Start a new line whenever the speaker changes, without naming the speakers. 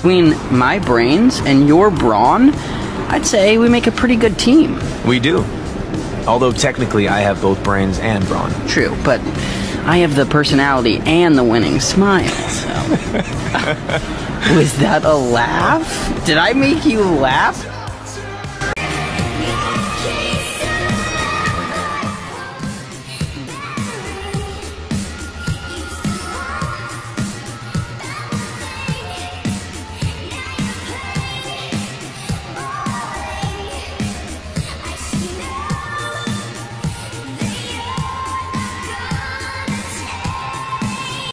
Between my brains and your brawn, I'd say we make a pretty good team.
We do. Although technically I have both brains and brawn.
True, but I have the personality and the winning smile, so. Was that a laugh? Did I make you laugh?